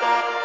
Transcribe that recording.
Bye.